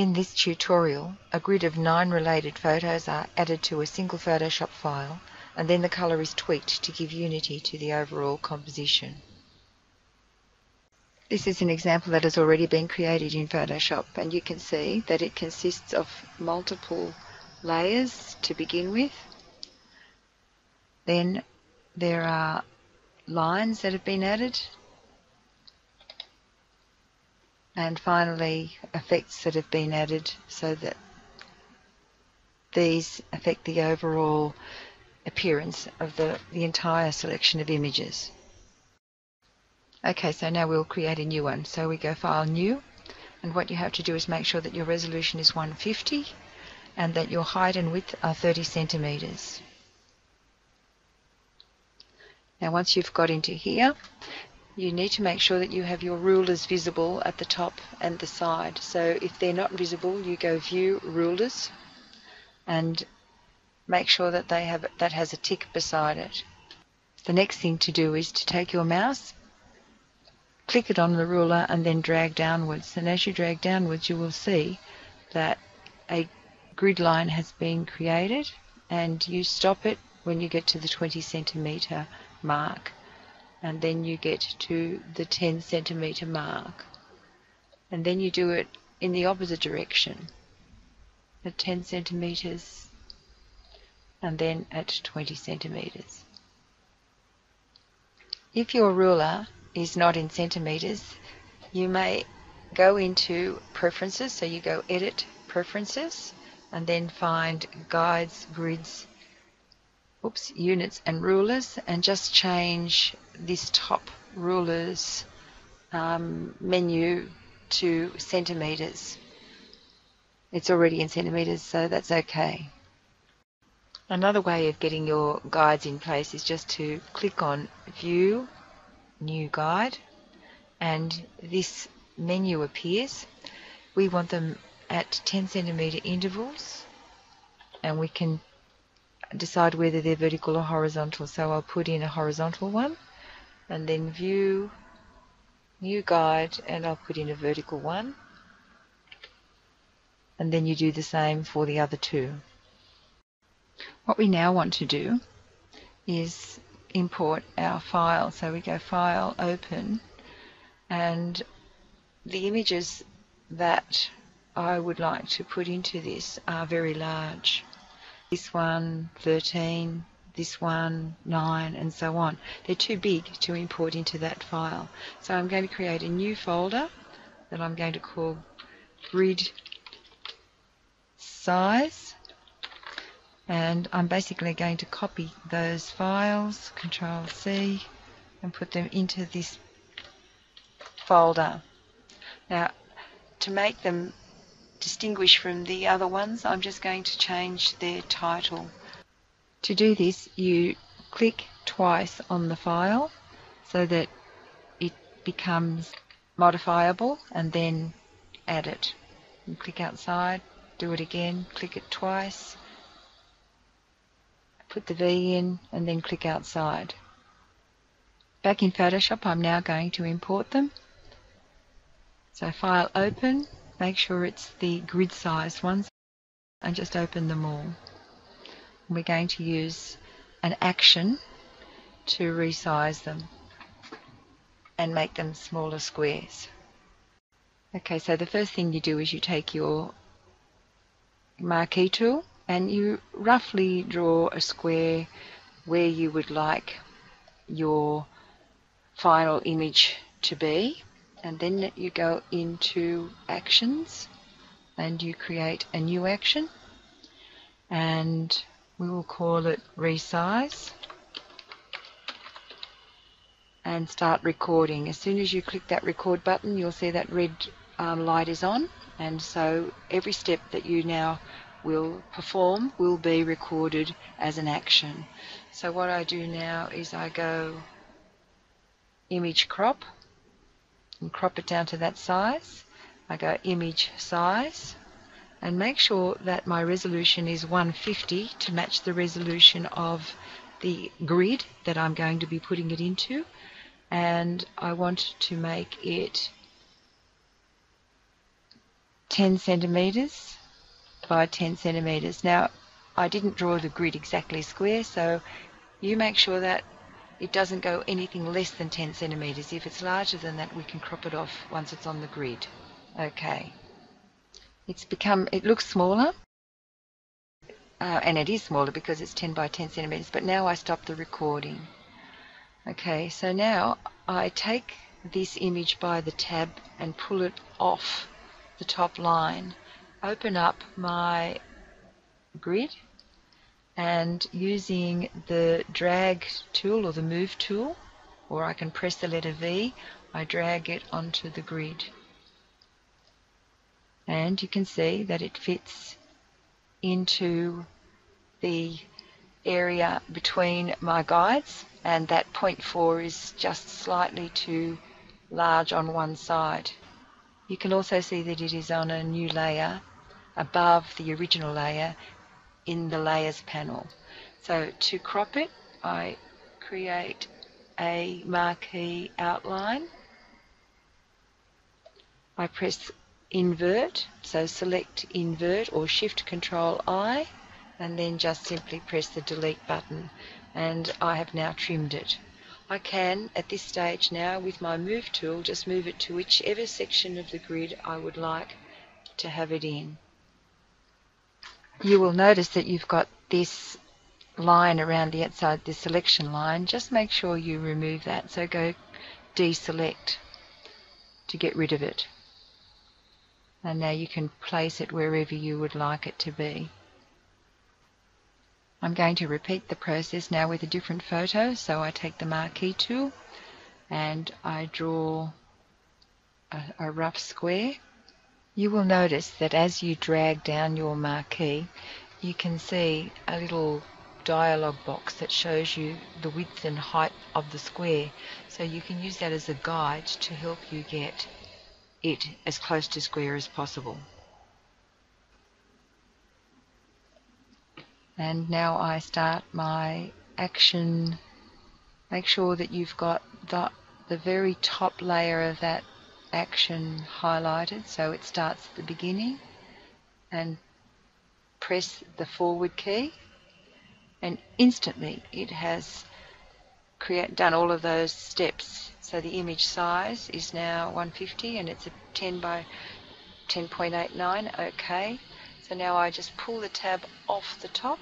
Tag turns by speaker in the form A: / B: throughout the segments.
A: In this tutorial, a grid of nine related photos are added to a single Photoshop file and then the colour is tweaked to give unity to the overall composition. This is an example that has already been created in Photoshop and you can see that it consists of multiple layers to begin with. Then there are lines that have been added and finally effects that have been added so that these affect the overall appearance of the, the entire selection of images. Okay, so now we'll create a new one. So we go File, New, and what you have to do is make sure that your resolution is 150 and that your height and width are 30 centimeters. Now once you've got into here, you need to make sure that you have your rulers visible at the top and the side. So if they're not visible, you go View Rulers and make sure that they have that has a tick beside it. The next thing to do is to take your mouse, click it on the ruler and then drag downwards. And as you drag downwards, you will see that a grid line has been created and you stop it when you get to the 20 centimeter mark and then you get to the 10 centimeter mark and then you do it in the opposite direction at 10 centimeters and then at 20 centimeters. If your ruler is not in centimeters, you may go into preferences, so you go edit preferences and then find guides, grids, oops, units and rulers and just change this top rulers um, menu to centimeters. It's already in centimeters, so that's okay. Another way of getting your guides in place is just to click on View, New Guide, and this menu appears. We want them at 10 centimeter intervals, and we can decide whether they're vertical or horizontal. So I'll put in a horizontal one and then view new guide and I'll put in a vertical one and then you do the same for the other two. What we now want to do is import our file. So we go File, Open, and the images that I would like to put into this are very large this one 13, this one 9 and so on. They're too big to import into that file. So I'm going to create a new folder that I'm going to call grid size and I'm basically going to copy those files, Control C, and put them into this folder. Now, to make them distinguish from the other ones, I'm just going to change their title. To do this, you click twice on the file so that it becomes modifiable and then add it. And click outside, do it again, click it twice, put the V in and then click outside. Back in Photoshop I'm now going to import them. So file open, make sure it's the grid sized ones and just open them all. We're going to use an action to resize them and make them smaller squares. Okay, so the first thing you do is you take your marquee tool and you roughly draw a square where you would like your final image to be and then you go into actions and you create a new action and we will call it resize and start recording. As soon as you click that record button you'll see that red um, light is on and so every step that you now will perform will be recorded as an action. So what I do now is I go image crop and crop it down to that size. I go image size and make sure that my resolution is 150 to match the resolution of the grid that I'm going to be putting it into and I want to make it 10 centimeters by 10 centimeters. Now, I didn't draw the grid exactly square, so you make sure that it doesn't go anything less than 10 centimeters. If it's larger than that, we can crop it off once it's on the grid. Okay. It's become, it looks smaller, uh, and it is smaller because it's 10 by 10 centimeters, but now I stop the recording. Okay, so now I take this image by the tab and pull it off the top line. Open up my grid and using the drag tool or the move tool or I can press the letter V I drag it onto the grid and you can see that it fits into the area between my guides and that point 4 is just slightly too large on one side. You can also see that it is on a new layer above the original layer in the layers panel. So to crop it I create a marquee outline. I press invert, so select invert or shift control I and then just simply press the delete button and I have now trimmed it. I can at this stage now with my move tool just move it to whichever section of the grid I would like to have it in. You will notice that you've got this line around the outside, the selection line. Just make sure you remove that. So go deselect to get rid of it. And now you can place it wherever you would like it to be. I'm going to repeat the process now with a different photo. So I take the marquee tool and I draw a, a rough square. You will notice that as you drag down your marquee, you can see a little dialog box that shows you the width and height of the square. So you can use that as a guide to help you get it as close to square as possible. and now I start my action make sure that you've got the, the very top layer of that action highlighted. So it starts at the beginning and press the forward key. And instantly it has create, done all of those steps. So the image size is now 150 and it's a 10 by 10.89 okay. So now I just pull the tab off the top.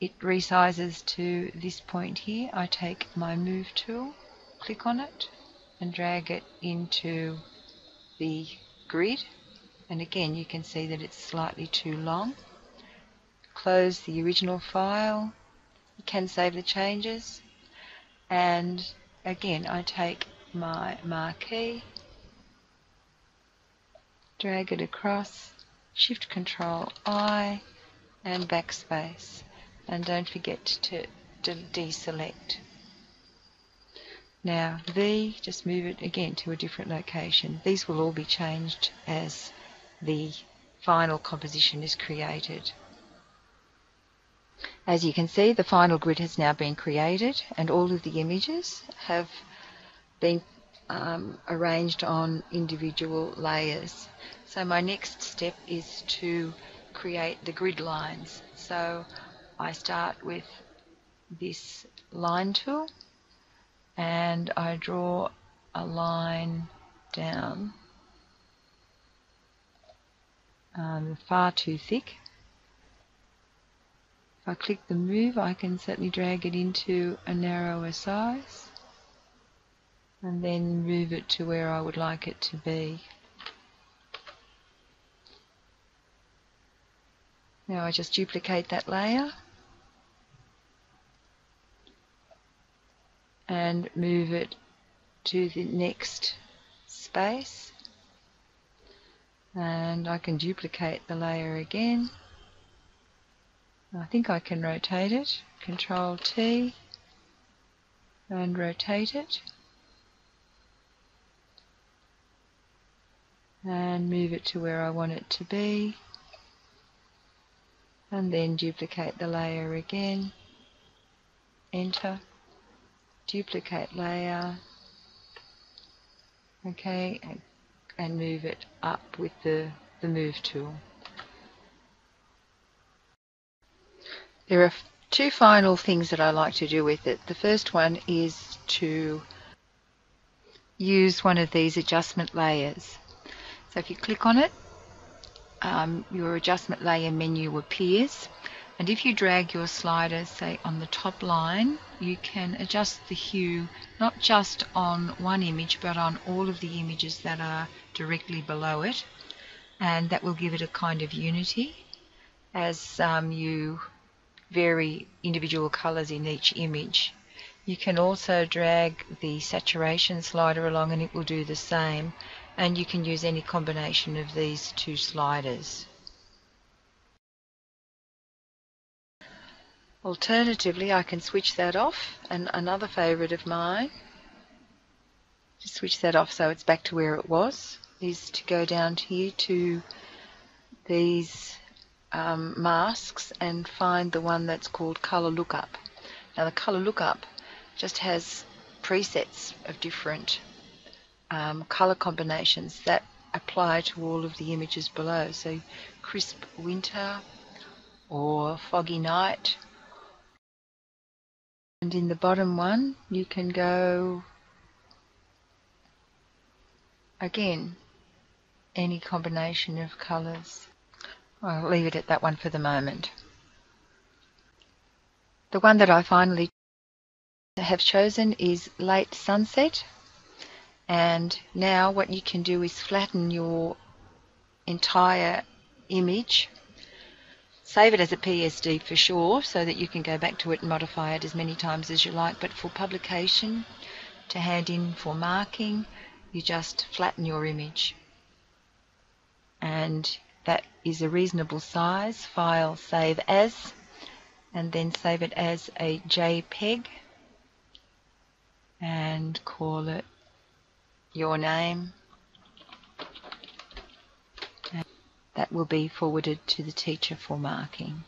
A: It resizes to this point here. I take my move tool, click on it, and drag it into the grid. And again, you can see that it's slightly too long. Close the original file. You can save the changes. And again, I take my marquee, drag it across, Shift Control I and backspace and don't forget to, to deselect. Now V, just move it again to a different location. These will all be changed as the final composition is created. As you can see, the final grid has now been created and all of the images have been um, arranged on individual layers. So my next step is to create the grid lines. So I start with this line tool and I draw a line down um, far too thick. If I click the move I can certainly drag it into a narrower size and then move it to where I would like it to be. Now I just duplicate that layer and move it to the next space and I can duplicate the layer again. I think I can rotate it. Control T and rotate it. and move it to where I want it to be and then duplicate the layer again enter duplicate layer okay and move it up with the, the move tool. There are two final things that I like to do with it. The first one is to use one of these adjustment layers. So if you click on it, um, your adjustment layer menu appears. And if you drag your slider, say on the top line, you can adjust the hue not just on one image, but on all of the images that are directly below it. And that will give it a kind of unity as um, you vary individual colors in each image. You can also drag the saturation slider along and it will do the same and you can use any combination of these two sliders. Alternatively I can switch that off and another favourite of mine to switch that off so it's back to where it was is to go down here to these um, masks and find the one that's called color lookup. Now the color lookup just has presets of different um, color combinations that apply to all of the images below. So crisp winter or foggy night. And in the bottom one you can go again any combination of colors. I'll leave it at that one for the moment. The one that I finally have chosen is late sunset and now what you can do is flatten your entire image save it as a PSD for sure so that you can go back to it and modify it as many times as you like. But for publication to hand in for marking you just flatten your image. And that is a reasonable size. File save as and then save it as a JPEG. And call it your name and that will be forwarded to the teacher for marking.